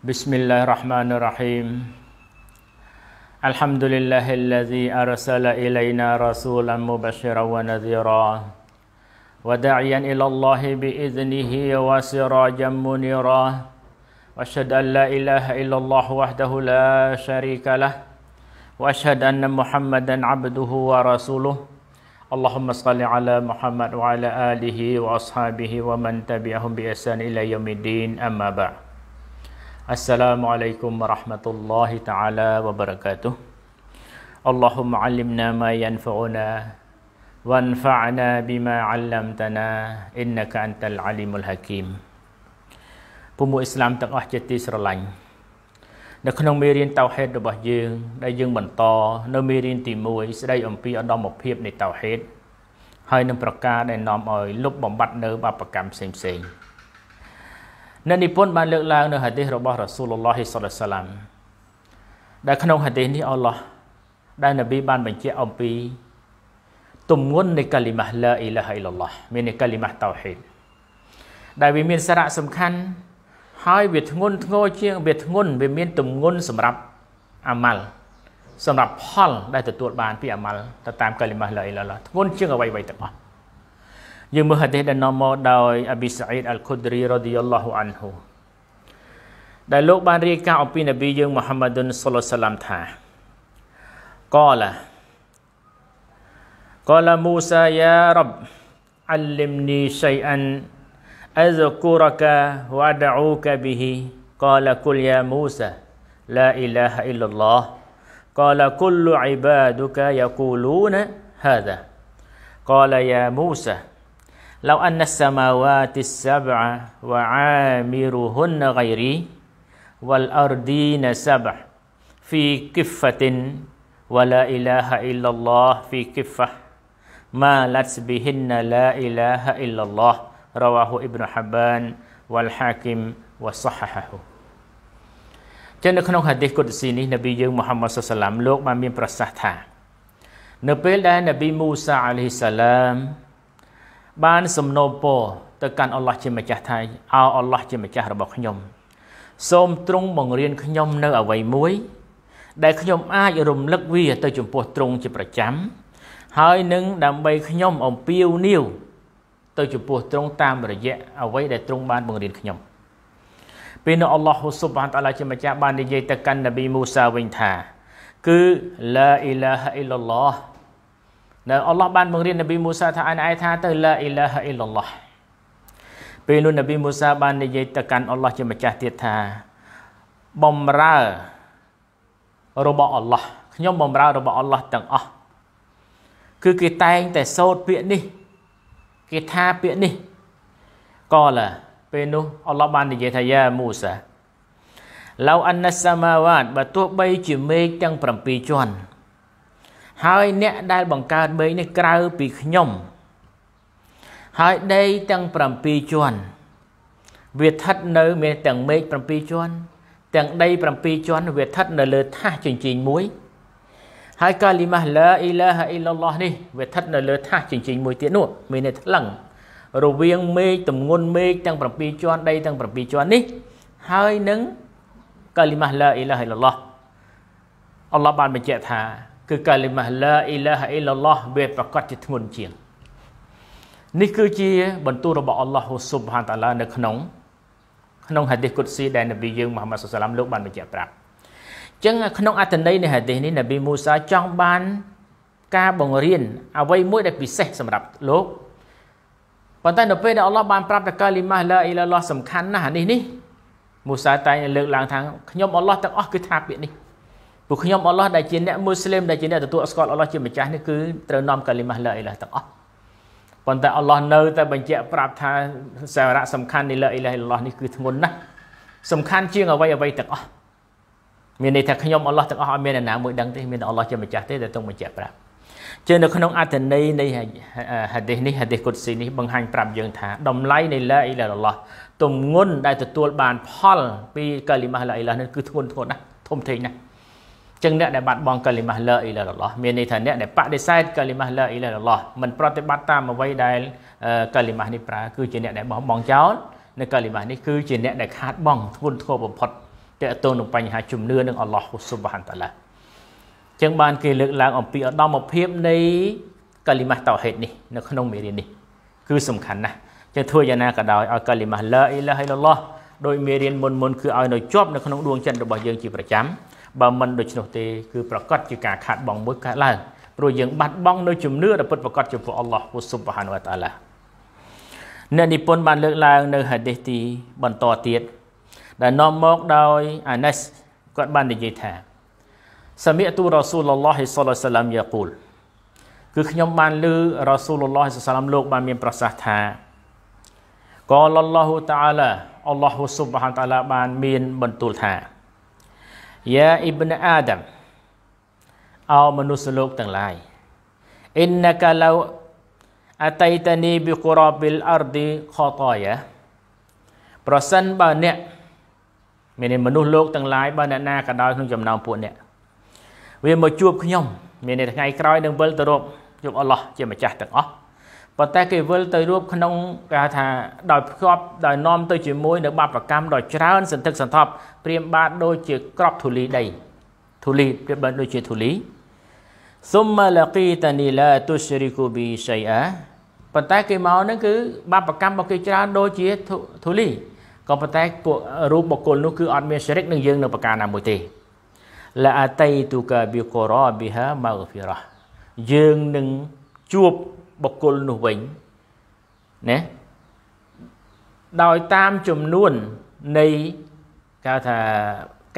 بسم الله الرحمن الرحيم الحمد لله الذي أرسل إلينا رسولا مبشرا ونذيرا وداعيا إلى الله بإذنه وسراجا منيرا وأشهد أن لا إله إلا الله وحده لا شريك له وأشهد أن محمدا عبده ورسوله اللهم صل على محمد وعلى آله وأصحابه ومن تبعهم بإحسان إلى يوم الدين أما بعد السلام عليكم ورحمة الله تعالى وبركاته اللهم علمنا ما ينفعنا وانفعنا بما علمتنا إنك أنت العليم الحكيم ពុំអ៊ីស្លាមទាំងអស់ជាទីស្រឡាញ់នៅក្នុងមេរៀនតៅហេតរបស់យើង ដែលយើងបន្តនៅមេរៀនទី1ស្ដីអំពីឧត្តមភាពនៃតៅហេតហើយនឹងប្រការដែលនាំឲ្យលុបបំបត្តិនៅបាបកម្មផ្សេងផ្ សេងនៅនិពន្ធបានលើកឡើងនៅហាឌីសរបស់រ៉ាស៊ូលឡោះសុលឡាមដែលក្នុងហាឌីសនេះអល់ឡោះដែលនប៊ីបានបញ្ជាក់អំពីទំងន់នៃកាលីម៉ាស់ឡាអ៊ីឡាហអ៊ីឡឡោះមាននៃកាលីម៉ាស់តៅហេតដែលវាមានសារៈសំខាន់ហើយវាធ្ងន់ធ្ងរជាងវាធ្ងន់វាមានទម្ងន់សម្រាប់អាម៉ាល់សម្រាប់ផលដែលទទួលបានពីអាម៉ាល់ទៅតាមកាលីម៉ាស់ឡាអ៊ីឡាឡោះធ្ងន់ជាងអ្វីៗទាំងអស់ យើងមើលហាឌីសដែលនាំមកដោយអប៊ីសាអ៊ីដអលខុឌរីរ៉ាឌីយ៉ាឡោះអានហ៊ូដែលលោកបានរាយការណ៍អំពីនប៊ីយើងមូហាម៉ាឌុនសុលឡាឡាំថាកលាកលាមូសាយ៉ារ៉ប علمني شيئا أذكرك وأدعوك به قال قل يا موسى لا إله إلا الله قال كل عبادك يقولون هذا قال يا موسى لو أن السماوات السبع وعامرهن غيري والأرضين سبع في كفة ولا إله إلا الله في كفة ما لت بهن لا إله إلا الله رواه ابن حبان والحاكم وصححه ចឹងនៅក្នុងហាឌីសគុតស៊ីនេះនប៊ីយើងមូហាម៉ាត់សុសឡាមលោកបានមានប្រសាសន៍ថានៅពេលដែលនប៊ីមូសាអាឡៃសាឡាម បានសំណូមពរទៅកាន់អល់ឡោះជាម្ចាស់ថាអោអល់ឡោះជាម្ចាស់របស់ខ្ញុំ សូមទ្រង់បង្រៀនខ្ញុំនៅអ្វីមួយ ដែលខ្ញុំអាចរំលឹកវាទៅចំពោះទ្រង់ជាប្រចាំ ហើយនឹងដើម្បីខ្ញុំអំពាវនាវទៅចំពោះទ្រង់តាមរយៈអ្វីដែលទ្រង់បានបង្រៀនខ្ញុំពេលនោះអល់ឡោះស៊ុបហានតាឡាជាម្ចាស់បាននិយាយទៅកាន់នប៊ីមូសាវិញថាគឺឡាអ៊ីឡាហអ៊ីឡឡោះ នៅអល់ឡោះបានបង្រៀននប៊ីមូសាថាអញឯថាទៅឡាអ៊ីឡាហអ៊ីឡឡោះពេលនោះនប៊ីមូសាបាននិយាយទៅកាន់អល់ឡោះជាម្ចាស់ទៀតថាបំរើរបស់អល់ឡោះខ្ញុំបំរើរបស់អល់ឡោះទាំងអស់គឺគេតែងតែសូត្រពាក្យនេះគេថាពាក្យនេះក៏ឡាពេលនោះអល់ឡោះបាននិយាយថាយ៉ាមូសាឡៅអានសាម៉ាវ៉ាតបើទោះបីជាមេឃទាំង7ជាន់ ហើយអ្នកដែលបង្កើតមេឃនេះក្រៅពីខ្ញុំ ហើយដីទាំង7ជាន់វាស្ថិតនៅមានទាំងមេឃ7ជាន់ទាំងដី7ជាន់វាស្ថិតនៅលើថាសចិញ្ចីមួយហើយកាលីម៉ាស់ឡាអ៊ីឡាហាអ៊ីឡឡោះនេះវាស្ថិតនៅលើថាសចិញ្ចីមួយទៀតនោះមានន័យថ្លឹងរវាងមេឃទម្ងន់មេឃទាំង7ជាន់ដីទាំង7ជាន់នេះហើយនឹងកាលីម៉ាស់ឡាអ៊ីឡាហាអ៊ីឡឡោះអល់ឡោះបានបញ្ជាក់ថា គឺកាលីម៉ាស់ឡាអ៊ីឡាហាអ៊ីឡឡោះវាប្រកាសជាធ្ងន់ជាងនេះគឺជា បន្ទូលរបស់អល់ឡោះស៊ុបហានតាឡានៅក្នុងក្នុងហាឌីសគុតស៊ីដែលនប៊ីយើងមូហាម៉ាត់សុសឡាមលោកបានបញ្ជាក់ប្រាប់ចឹងក្នុងអត្ថន័យនៃហាឌីសនេះនប៊ីមូសាចង់បានការបង្រៀនអ្វីមួយដែលពិសេសសម្រាប់លោកប៉ុន្តែនៅពេលដែលអល់ឡោះបានប្រាប់តកាលីម៉ាស់ឡាអ៊ីឡាឡោះសំខាន់ណាស់នេះនេះមូសាតែងលើកឡើងថាខ្ញុំអល់ឡោះទាំងអស់គឺថាពាក្យនេះ ព្រោះខ្ញុំអល់ឡោះដែលជាអ្នកមូស្លីមដែលជាអ្នកទទួលស្គាល់អល់ឡោះជាម្ចាស់នេះគឺត្រូវនាំកាលីម៉ាឡាអ៊ីឡាទាំងអស់ប៉ុន្តែអល់ឡោះនៅតែបញ្ជាក់ប្រាប់ថាសារៈសំខាន់នៃឡាអ៊ីឡាអ៊ីឡោះនេះគឺធ្ងន់ណាស់សំខាន់ជាងអ្វីអ្វីទាំងអស់មានន័យថាខ្ញុំអល់ឡោះទាំងអស់អត់មានអ្នកណាមួយដឹងទេមានតែអល់ឡោះជាម្ចាស់ទេដែលទ្រង់បញ្ជាក់ប្រាប់ជានៅក្នុងអត្ថន័យនៃហាឌីសនេះហាឌីសគុតស៊ីនេះបង្ហាញប្រាប់យើងថាតម្លៃនៃឡាអ៊ីឡាអ៊ីឡោះទំងន់ដែលទទួលបានផលពីកាលីម៉ាឡាអ៊ីឡោះនេះគឺធ្ងន់ធ្ងរណាស់ធំធេងណាស់ ចឹងអ្នកដែលបាត់បង់កាលីម៉ាឡាអ៊ីឡាឡោះមានន័យថាអ្នកដែលបដិសេធកាលីម៉ាឡាអ៊ីឡាឡោះមិនប្រតិបត្តិតាមអ្វីដែលកាលីម៉ានេះប្រើគឺជាអ្នកដែលបោះបង់ចោលនៅកាលីម៉ានេះគឺជាអ្នកដែលខាតបង់ធ្ងន់ធ្ងរបំផុតតកតងនឹងបញ្ហាជំនឿនឹងអល់ឡោះស៊ុបហានតាឡាចឹងបានគេលើកឡើងអំពីឧត្តមភាពនៃកាលីម៉ាស់តោហេតនេះនៅក្នុងមេរៀននេះគឺសំខាន់ណាស់ចឹងធ្វើយ៉ាងណាក៏ដោយឲ្យកាលីម៉ាស់ឡាអ៊ីឡាហិលឡោះដោយមេរៀនមុនមុនគឺឲ្យនៅជាប់នៅក្នុងដួងចិត្តរបស់យើងជាប្រចាំ បើមិនដូច្នោះទេគឺប្រកាសជាការខាត់បងមួយកើតឡើងព្រោះយើងបាត់បង់នៅជំនឿដែលពិតប្រាកដចំពោះអល់ឡោះស៊ុបហានវតាឡាអ្នកនិពន្ធបានលើកឡើងនៅហាឌីសទីបន្តទៀតដែលនាំមកដោយអាណាស់គាត់បាននិយាយថាសាមីទូរ៉ាស៊ូលឡោះសល្លសាឡាំយ៉ាគូលគឺខ្ញុំបានឮរ៉ាស៊ូលឡោះសាឡាំលោកបានមានប្រសាសន៍ថាកលឡោះតាអាឡាអល់ឡោះស៊ុបហានតាឡាបានមានបន្ទូលថា យ៉ាអ៊ីបនអាដាមអោមនុស្សលោកទាំងឡាយអ៊ីនណកាឡៅអតៃតានីប៊ីកូរ៉ាប៊ីលអរឌីខតាយ៉ាប្រសិនបើអ្នកមានមនុស្សលោកទាំងឡាយបើអ្នកណាក៏ដោយក្នុងចំណោមពួកអ្នកវាមកជួបខ្ញុំ មានន័យថ្ងៃក្រោយនឹងវិលទៅរកជួបអល់ឡោះជាម្ចាស់ទាំងអស់ ប៉ុន្តែគេវិលទៅរូបក្នុងគេថាដោយភ្ជាប់ដោយនាំទៅជាមួយនៅបាបកម្មដ៏ច្រើនសន្ធឹកសន្ធាប់ព្រាមបាទដូចជាក្របធូលីដីធូលីព្រាមបាទដូចជាធូលីសុមលកីតានីឡាទុស្រីគូប៊ីសៃអាប៉ុន្តែគេមកហ្នឹងគឺបាបកម្មរបស់គេច្រើនដូចជាធូលីក៏ប៉ុន្តែពួករូបបុគ្គលនោះគឺអត់មានសិរិកនឹងយើងនៅប្រការណាមួយទេឡាអតីទូកាប៊ីកូរ៉ាប៊ីហាម៉ាហ្វីរ៉ាយើងនឹងជួប បុគ្គលនោះវិញណាដោយតាមចំនួននៃគេថា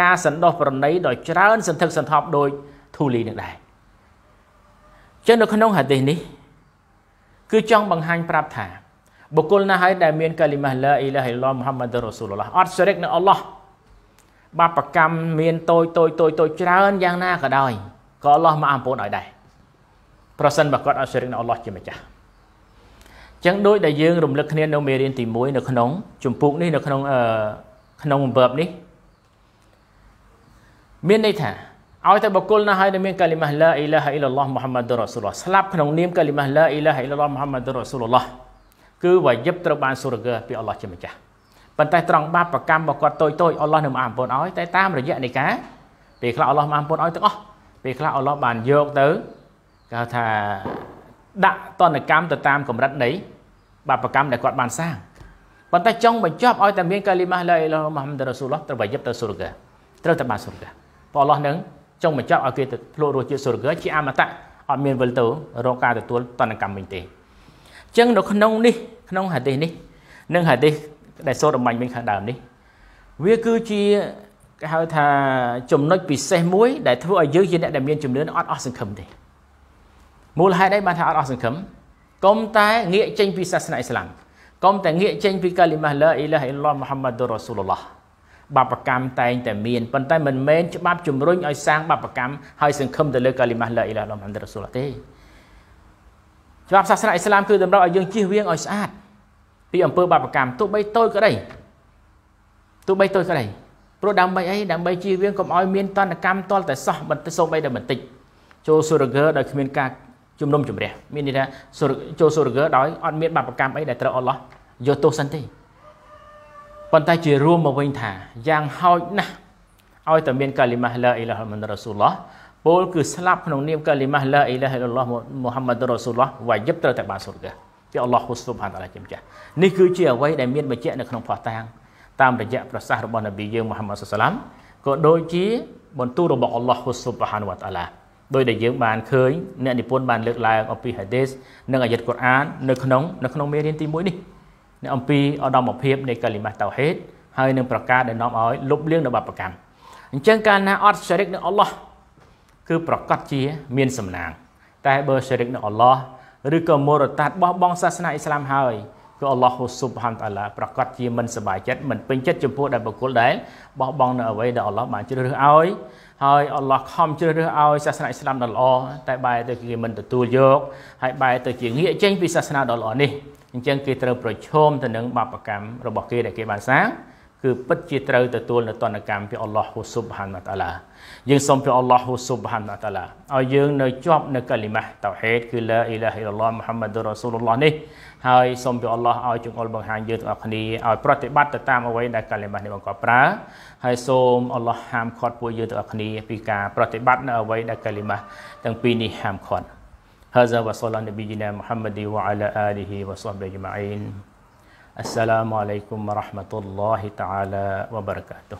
ការសន្តោសប្រណីដ៏ច្រើនសន្ធឹកសន្ធាប់ដោយធូលីនឹងដែរចឹងនៅក្នុងហាឌីសនេះ គឺចង់បង្ហាញប្រាប់ថាបុគ្គលណាហើយដែលមានកាលីម៉ាឡាអ៊ីឡាហិឡោមហាម៉ាត់រ៉ូស៊ូលឡោះអត់ស្រិកនឹងអល់ឡោះបាបកម្មមានតូចតូចតូចតូចច្រើនយ៉ាងណាក៏ដោយក៏អល់ឡោះមកអំពូនឲ្យដែរ ប្រសិនបើគាត់អត់ស្រិកនឹងអល់ឡោះជាម្ចាស់ចឹងដូចដែលយើងរំលឹកគ្នានៅមេរៀនទី1នៅក្នុងជំពូកនេះនៅក្នុងអឺក្នុង verb នេះមានន័យថាឲ្យតែបុគ្គលណាហើយដែលមានកាលីម៉ាឡាអ៊ីឡាហអ៊ីឡឡោះមូហាម៉ាត់រ៉ូស៊ូលឡោះស្លាប់ក្នុងនាមកាលីម៉ាឡាអ៊ីឡាហអ៊ីឡឡោះមូហាម៉ាត់រ៉ូស៊ូលឡោះគឺវ៉ាយិបត្រូវបានសុរហ្គពីអល់ឡោះជាម្ចាស់ប៉ុន្តែត្រង់បាបប្រកម្មរបស់គាត់តូចតូចអល់ឡោះនឹងអនុញ្ញាតឲ្យតែតាមរយៈនៃការពេលខ្លះអល់ឡោះបានអនុញ្ញាតឲ្យទាំងអស់ពេលខ្លះអល់ឡោះបានយកទៅ គេហៅថាដាក់តនកម្មទៅតាមកម្រិតនៃបាបកម្មដែលគាត់បានសាងប៉ុន្តែចង់បញ្ចប់ឲ្យតែមានកាលីម៉ាឡាអ៊ីឡាមូហាម៉ាត់រ៉ាស៊ូលឡោះត្រូវវ៉ាយិបទៅសុរហ្គត្រូវតែបានសុរហ្គព្រោះអល់ឡោះនឹងចង់បញ្ចប់ឲ្យគេទៅភ្លក់រសជាតិសុរហ្គជាអមតៈអត់មានវិលទៅរកការទទួលតនកម្មវិញទេអញ្ចឹងនៅក្នុងនេះក្នុងហាឌីសនេះនិងហាឌីសដែលសូត្រអំបញ្ញវិញខាងដើមនេះវាគឺជាគេហៅថាចំណុចពិសេសមួយដែលធ្វើឲ្យយើងជាអ្នកដែលមានជំនឿអត់អស់សង្ឃឹមទេ មូលហេតុអីបានថាអត់អស់សង្ឃឹមកុំតែងាកចេញពីសាសនាអ៊ីស្លាមកុំតែងាកចេញពីកាលីម៉ាឡាអ៊ីឡាហអ៊ីឡោះមូហាម៉ាត់រ៉ូស៊ូលឡោះបាបកម្មតែងតែមានប៉ុន្តែមិនមែនច្បាប់ជំរុញឲ្យសាងបាបកម្មហើយសង្ឃឹមទៅលើកាលីម៉ាឡាអ៊ីឡាហមហាម៉ាត់រ៉ូស៊ូលទេច្បាប់សាសនាអ៊ីស្លាមគឺតម្រូវឲ្យយើងជៀសវាងឲ្យស្អាតពីអំពើបាបកម្មទោះបីតូចក្តីទោះបីតូចក្តីព្រោះដើម្បីអីដើម្បីជៀសវាងកុំឲ្យមានតនកម្មតលតែសោះបន្តិចសូម្បីតែបន្តិចចូលសុរហ្គើដោយគ្មានការ ជំនុំជម្រះមានន័យថាចូលសុរហ្គើដោយអត់មានបាបកម្មអីដែលត្រូវអល់ឡោះយកទោសសិនទេប៉ុន្តែជារួមមកវិញថាយ៉ាងហោចណាស់ឲ្យតែមានកាលីម៉ាឡាអ៊ីឡាហមុនរ៉ាស៊ូលឡោះពលគឺស្លាប់ក្នុងនាមកាលីម៉ាឡាអ៊ីឡាហិលឡោះមូហាម៉ាត់រ៉ាស៊ូលឡោះវ៉ាយិបត្រូវតែបានសុរហ្គាពីអល់ឡោះហ៊ូស៊ុបហានតាឡាជាម្ចាស់នេះគឺជាអ្វីដែលមានបញ្ជាក់នៅក្នុងផាសតាងតាមរយៈប្រសាសន៍របស់នប៊ីយើងមូហាម៉ាត់សុសឡាមក៏ដូចជាបន្ទូលរបស់អល់ឡោះហ៊ូស៊ុបហានវតាឡា ដោយដែលយើងបានឃើញអ្នកនិពន្ធបានលើកឡើងអំពីហាឌីសនិងអាយ៉ាតកូរ៉ាននៅក្នុងនៅក្នុងមេរៀនទី1នេះនៅអំពីឧត្តមភាពនៃកាលីម៉ាតៅហេតហើយនឹងប្រការដែលនាំឲ្យលុបលាងនៅបាបកម្មអញ្ចឹងកាលណាអត់ស្រិកនឹងអល់ឡោះគឺប្រកាសជាមានសំណាង តែបើស្រិកនឹងអល់ឡោះឬក៏មរតាត់បោះបង់សាសនាអ៊ីស្លាមហើយ គឺអល់ឡោះស៊ុបហានតាឡាប្រកាសជាមិនសប្បាយចិត្តមិនពេញចិត្តចំពោះដែលបុគ្គលដែលបោះបង់នៅអ្វីដែលអល់ឡោះបានជ្រើសរើសឲ្យហើយអល់ឡោះខំជ្រើសរើសឲ្យសាសនាអ៊ីស្លាមដ៏ល្អតែបែរទៅគេមិនទទួលយកហើយបែរទៅជាងាកចេញពីសាសនាដ៏ល្អនេះអញ្ចឹងគេត្រូវប្រឈមទៅនឹងបាបកម្មរបស់គេដែលគេបានសាងគឺពិតជាត្រូវទទួលនៅតនកម្មពីអល់ឡោះហ៊ូស៊ុបហានតាឡាយើងសូមពីអល់ឡោះហ៊ូស៊ុបហានតាឡាឲ្យយើងនៅជាប់នៅកាលីម៉ាតៅហេតគឺឡាអ៊ីឡាហអ៊ីឡឡោះមូហាម៉ាត់រ៉ាស៊ូលឡោះនេះ ហើយសូមពីអល់ឡោះឲ្យចង្អុលបង្ហាញយើងទាំងអស់គ្នាឲ្យប្រតិបត្តិទៅតាមអ្វីដែលកាលីម៉ាស់នេះបង្កប់ប្រើហើយសូមអល់ឡោះហាមឃាត់ពួកយើងទាំងអស់គ្នាពីការប្រតិបត្តិនៅអ្វីដែលកាលីម៉ាស់ទាំងពីរនេះហាមឃាត់ هذا وصلى نبينا محمد وعلى آله وصحبه أجمعين السلام عليكم ورحمة الله تعالى وبركاته